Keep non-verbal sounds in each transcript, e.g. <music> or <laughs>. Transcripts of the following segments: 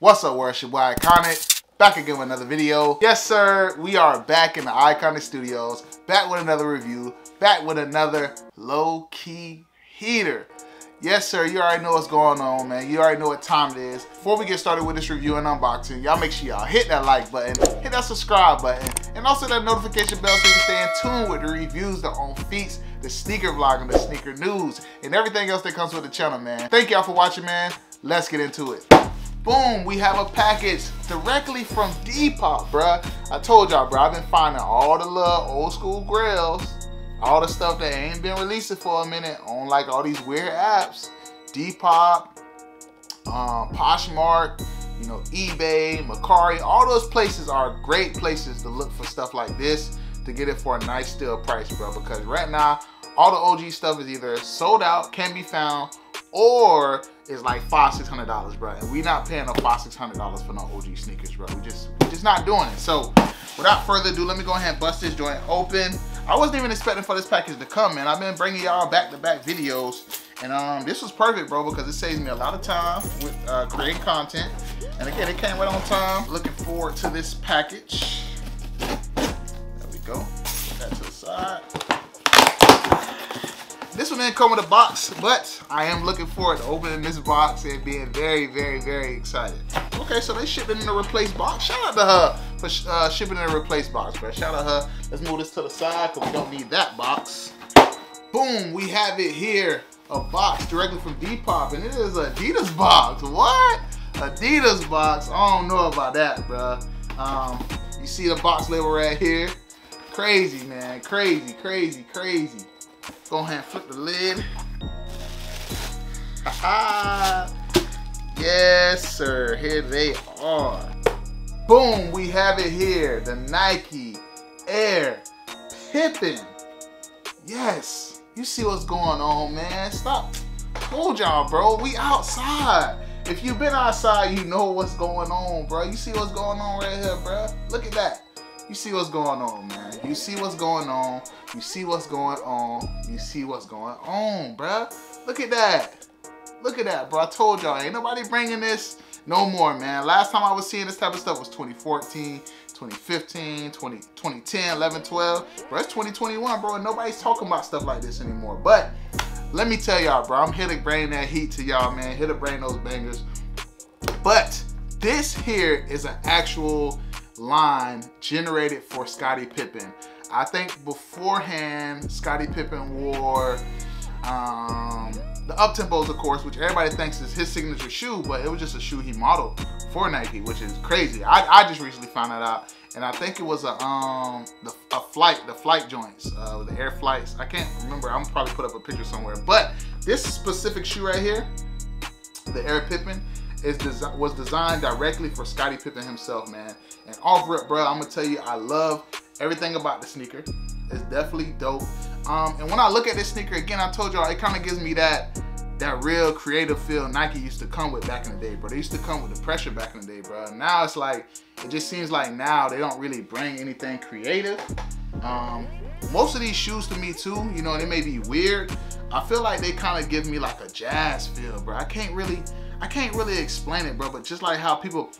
What's up, worship? Boy Iconic. Back again with another video. Yes, sir. We are back in the Eyeconic Studios. Back with another review. Back with another low-key heater. Yes, sir. You already know what's going on, man. You already know what time it is. Before we get started with this review and unboxing, y'all make sure y'all hit that like button, hit that subscribe button, and also that notification bell so you can stay in tune with the reviews, the on feats, the sneaker vlog, and the sneaker news, and everything else that comes with the channel, man. Thank y'all for watching, man. Let's get into it. Boom, we have a package directly from Depop, bruh. I told y'all, bro, I've been finding all the little old school grails, all the stuff that ain't been releasing for a minute on like all these weird apps. Depop, um, Poshmark, you know, eBay, Mercari, all those places are great places to look for stuff like this to get it for a nice still price, bro. Because right now, all the OG stuff is either sold out, can be found, or is like five, six hundred dollars, bro. And we not paying no five, six hundred dollars for no OG sneakers, bro. We just we just not doing it. So without further ado, let me go ahead and bust this joint open. I wasn't even expecting for this package to come, man. I've been bringing y'all back-to-back -back videos, and um, this was perfect, bro, because it saves me a lot of time with uh, creating content. And again, it came right on time. Looking forward to this package. There we go. Put that to the side. This one didn't come with a box, but I am looking forward to opening this box and being very, very, very excited. Okay, so they shipped it in a replaced box. Shout out to her for uh, shipping in a replaced box, bro. Shout out to her. Let's move this to the side because we don't need that box. Boom, we have it here. A box directly from Depop, and it is Adidas box. What? Adidas box. I don't know about that, bro. Um, you see the box label right here? Crazy, man. Crazy, crazy, crazy. Go ahead and flip the lid. Ah, ah. yes, sir. Here they are. Boom, we have it here. The Nike Air Pippen. Yes. You see what's going on, man. Stop. Told y'all, bro. We outside. If you've been outside, you know what's going on, bro. You see what's going on right here, bro. Look at that. You see what's going on, man. You see what's going on. You see what's going on. You see what's going on, bruh. Look at that. Look at that, bro. I told y'all, ain't nobody bringing this no more, man. Last time I was seeing this type of stuff was 2014, 2015, 20, 2010, 11, 12. Bro, it's 2021, bro, and nobody's talking about stuff like this anymore. But let me tell y'all, bro, I'm here to bring that heat to y'all, man. Here to bring those bangers. But this here is an actual line generated for Scottie Pippen. I think beforehand, Scottie Pippen wore um, the up tempos, of course, which everybody thinks is his signature shoe, but it was just a shoe he modeled for Nike, which is crazy. I, I just recently found that out, and I think it was a um the, a flight, the flight joints, uh, the air flights. I can't remember. I'm probably put up a picture somewhere, but this specific shoe right here, the Air Pippen, is desi was designed directly for Scottie Pippen himself, man. And off rip, bro, I'm gonna tell you, I love everything about the sneaker. It's definitely dope. Um, and when I look at this sneaker again, I told y'all it kind of gives me that that real creative feel Nike used to come with back in the day, bro. They used to come with the pressure back in the day, bro. Now it's like it just seems like now they don't really bring anything creative. Um, most of these shoes to me too, you know, they may be weird. I feel like they kind of give me like a jazz feel, bro. I can't really I can't really explain it, bro, but just like how people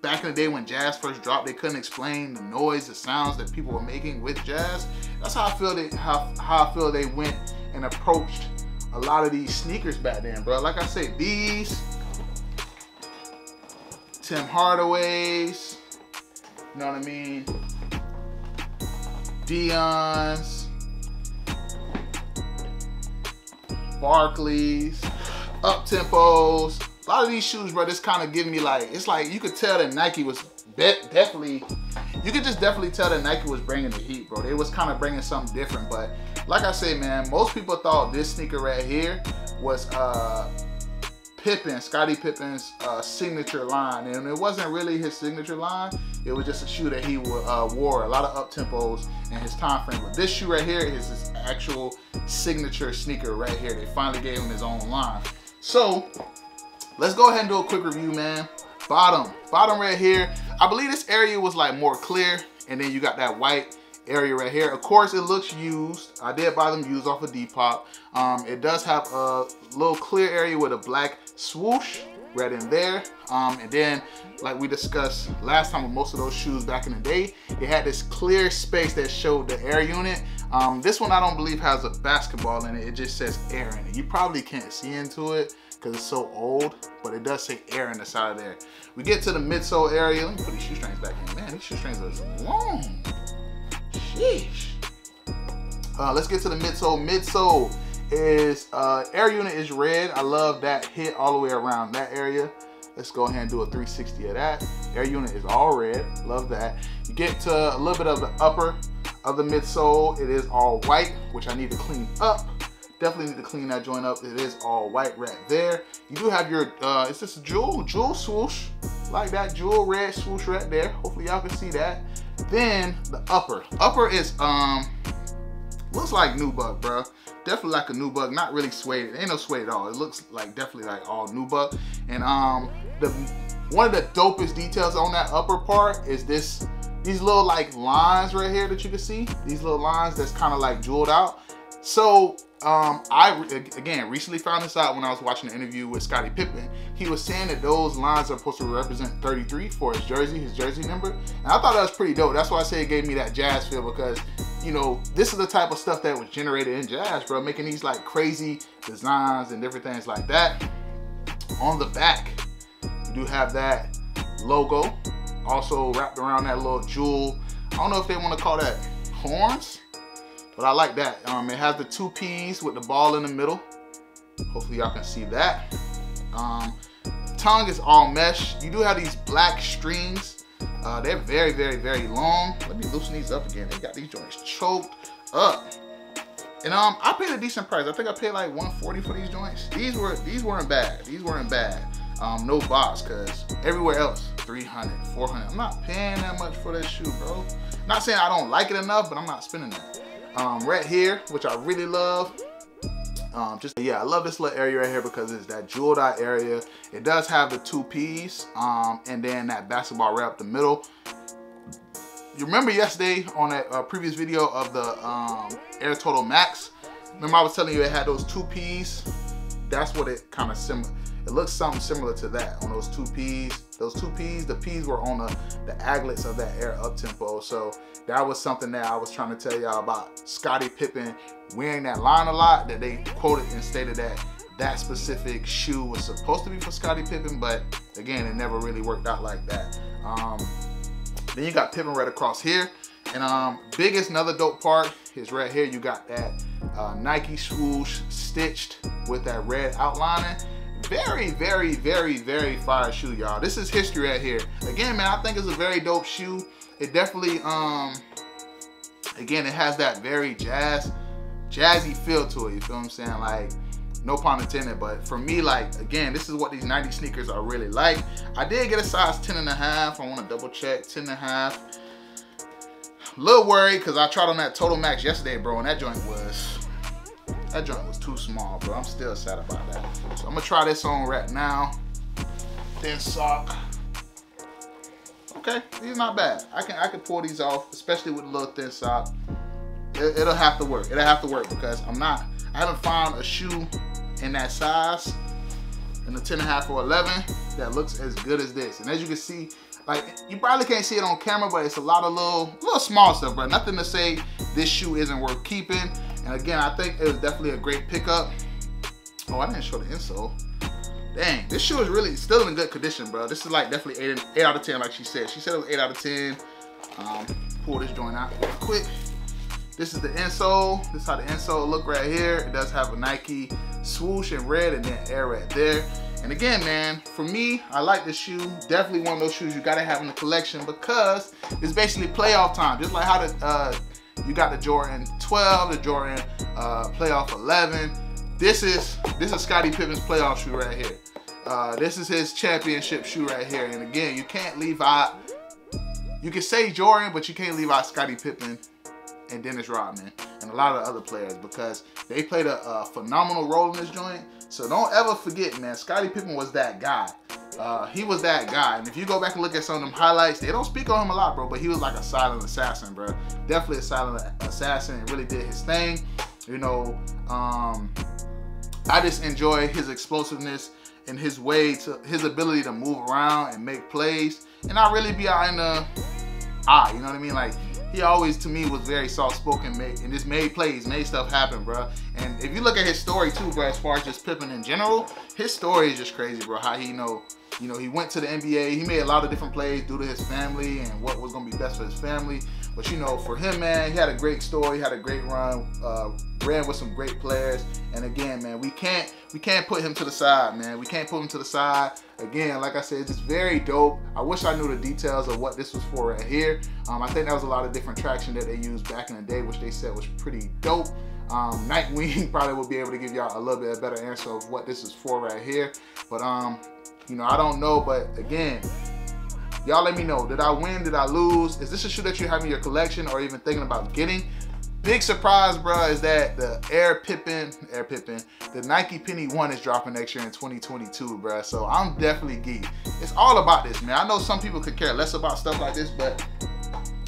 back in the day when jazz first dropped, they couldn't explain the noise, the sounds that people were making with jazz. That's how I feel they how, how I feel they went and approached a lot of these sneakers back then, bro. Like I said, these Tim Hardaway's, you know what I mean? Deion's, Barkleys, up tempos, a lot of these shoes, bro, just kind of give me like, it's like you could tell that Nike was definitely, you could just definitely tell that Nike was bringing the heat, bro. They was kind of bringing something different. But like I said, man, most people thought this sneaker right here was uh, Pippen, Scottie Pippen's uh, signature line. And it wasn't really his signature line. It was just a shoe that he uh, wore, a lot of up tempos in his time frame. But this shoe right here is his actual signature sneaker right here. They finally gave him his own line. So Let's go ahead and do a quick review, man. Bottom, bottom right here. I believe this area was like more clear and then you got that white area right here. Of course, it looks used. I did buy them used off of Depop. Um, it does have a little clear area with a black swoosh right in there. Um, and then, like we discussed last time with most of those shoes back in the day, they had this clear space that showed the air unit. Um, this one I don't believe has a basketball in it. It just says air in it. You probably can't see into it because it's so old, but it does say air in the side of there. We get to the midsole area. Let me put these shoestrings back in. Man, these shoestrings are long. Sheesh. Uh, let's get to the midsole. Midsole is uh, air unit is red. I love that hit all the way around that area. Let's go ahead and do a 360 of that. Air unit is all red. Love that. You get to a little bit of the upper of the midsole. It is all white, which I need to clean up. Definitely need to clean that joint up. It is all white right there. You do have your, uh, it's just a jewel, jewel swoosh, like that jewel red swoosh right there. Hopefully y'all can see that. Then the upper. Upper is, um, looks like nubuck, bro. Definitely like a nubuck, not really suede. Ain't no suede at all. It looks like definitely like all nubuck. And um, the one of the dopest details on that upper part is this, these little like lines right here that you can see. These little lines that's kind of like jeweled out. So um, I, again, recently found this out when I was watching an interview with Scottie Pippen. He was saying that those lines are supposed to represent 33 for his jersey, his jersey number. And I thought that was pretty dope. That's why I say it gave me that jazz feel because, you know, this is the type of stuff that was generated in jazz, bro. Making these like crazy designs and different things like that. On the back, you do have that logo also wrapped around that little jewel. I don't know if they want to call that horns but I like that. Um, it has the two P's with the ball in the middle. Hopefully y'all can see that. Um, tongue is all mesh. You do have these black strings. Uh, they're very, very, very long. Let me loosen these up again. They got these joints choked up. And um, I paid a decent price. I think I paid like 140 for these joints. These were these weren't bad. These weren't bad. Um, no box, cause everywhere else 300, 400. I'm not paying that much for this shoe, bro. Not saying I don't like it enough, but I'm not spending that. Um, right here, which I really love. Um, just yeah, I love this little area right here because it's that jewel out area. It does have the two P's um, and then that basketball right up the middle. You remember yesterday on that uh, previous video of the um, Air Total Max? Remember I was telling you it had those two P's? That's what it kind of similar. It looks something similar to that on those two P's. Those two P's, the P's were on the, the aglets of that Air Up Tempo. So that was something that I was trying to tell y'all about Scottie Pippen wearing that line a lot that they quoted and stated that that specific shoe was supposed to be for Scottie Pippen, but again, it never really worked out like that. Um, then you got Pippen right across here. And um, biggest another dope part is right here. You got that uh, Nike swoosh stitched with that red outlining. Very, very, very, very fire shoe, y'all. This is history right here. Again, man, I think it's a very dope shoe. It definitely, um, again, it has that very jazz, jazzy feel to it. You feel what I'm saying? Like, no pun intended, but for me, like, again, this is what these 90 sneakers are really like. I did get a size 10 and a half. I want to double check, 10 and a half. A little worried because I tried on that Total Max yesterday, bro, and that joint was that joint was too small, bro. I'm still sad about that. So I'm gonna try this on right now. Thin sock. Okay, these are not bad. I can I can pull these off, especially with a little thin sock. It, it'll have to work. It'll have to work because I'm not. I haven't found a shoe in that size, in the 10 and a half or 11, that looks as good as this. And as you can see, like you probably can't see it on camera, but it's a lot of little, little small stuff, but nothing to say this shoe isn't worth keeping. And again, I think it was definitely a great pickup. Oh, I didn't show the insole. Dang, this shoe is really still in good condition, bro. This is like definitely eight, eight out of 10, like she said. She said it was eight out of 10. Um, pull this joint out real quick. This is the insole. This is how the insole look right here. It does have a Nike swoosh in red and then air right there. And again, man, for me, I like this shoe. Definitely one of those shoes you gotta have in the collection because it's basically playoff time. Just like how the uh, you got the Jordan 12, the Jordan uh, playoff 11. This is this is Scottie Pippen's playoff shoe right here. Uh, this is his championship shoe right here. And again, you can't leave out. You can say Jordan, but you can't leave out Scottie Pippen and Dennis Rodman and a lot of other players because they played a, a phenomenal role in this joint. So don't ever forget, man, Scottie Pippen was that guy. Uh, he was that guy. And if you go back and look at some of them highlights, they don't speak on him a lot, bro, but he was like a silent assassin, bro. Definitely a silent assassin and really did his thing. You know, um, I just enjoy his explosiveness and his way to his ability to move around and make plays and not really be out in the eye. You know what I mean? Like he always to me was very soft spoken and just made plays, made stuff happen, bro. And if you look at his story too, bro, as far as just Pippen in general, his story is just crazy, bro. How he you know, you know, he went to the NBA, he made a lot of different plays due to his family and what was gonna be best for his family. But you know, for him, man, he had a great story, had a great run, uh, ran with some great players. And again, man, we can't we can't put him to the side, man. We can't put him to the side. Again, like I said, it's very dope. I wish I knew the details of what this was for right here. Um, I think that was a lot of different traction that they used back in the day, which they said was pretty dope. Um, <laughs> Nightwing probably will be able to give y'all a little bit better answer of what this is for right here. But um, you know, I don't know. But again, Y'all let me know. Did I win? Did I lose? Is this a shoe that you have in your collection or even thinking about getting? Big surprise, bro, is that the Air Pippen, Air Pippen, the Nike Penny 1 is dropping next year in 2022, bro. So I'm definitely geek. It's all about this, man. I know some people could care less about stuff like this, but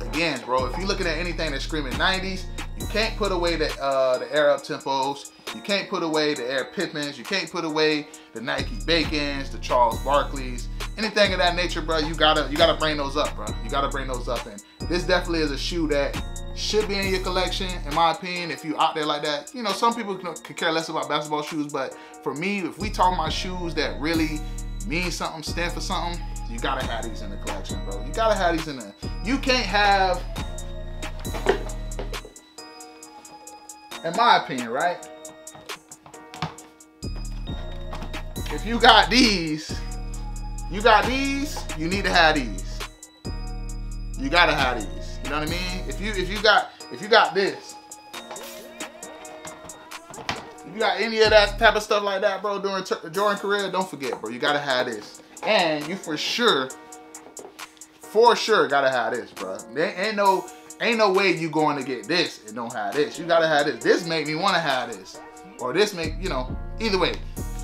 again, bro, if you're looking at anything that's screaming 90s, you can't put away the, uh, the Air Up Tempos. You can't put away the Air Pippens. You can't put away the Nike Bakins, the Charles Barkleys anything of that nature, bro, you gotta you gotta bring those up, bro. You gotta bring those up, and this definitely is a shoe that should be in your collection, in my opinion. If you out there like that, you know, some people can, care less about basketball shoes, but for me, if we talk about shoes that really mean something, stand for something, you gotta have these in the collection, bro. You gotta have these in there. You can't have, in my opinion, right? If you got these, you got these, you need to have these. You gotta have these. You know what I mean? If you if you got if you got this, if you got any of that type of stuff like that, bro, during Jordan career, don't forget, bro. You gotta have this, and you for sure, for sure, gotta have this, bro. There ain't no ain't no way you going to get this and don't have this. You gotta have this. This make me want to have this, or this make you know. Either way,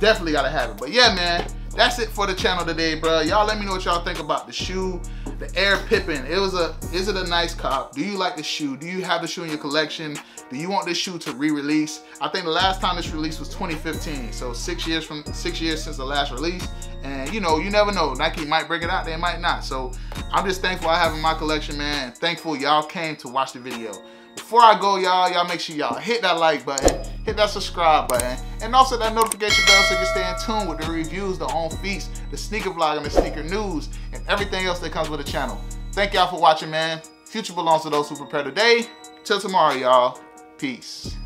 definitely gotta have it. But yeah, man that's it for the channel today, bro. Y'all let me know what y'all think about the shoe, the Air Pippen. It was a, is it a nice cop? Do you like the shoe? Do you have the shoe in your collection? Do you want this shoe to re-release? I think the last time this release was 2015. So six years from, six years since the last release. And you know, you never know. Nike might bring it out, they might not. So I'm just thankful I have in my collection, man. Thankful y'all came to watch the video. Before I go, y'all, y'all make sure y'all hit that like button, hit that subscribe button, and also that notification bell so you can stay in tune with the reviews, the on feast, the sneaker vlog, and the sneaker news, and everything else that comes with the channel. Thank y'all for watching, man. Future belongs to those who prepare today. Till tomorrow, y'all. Peace.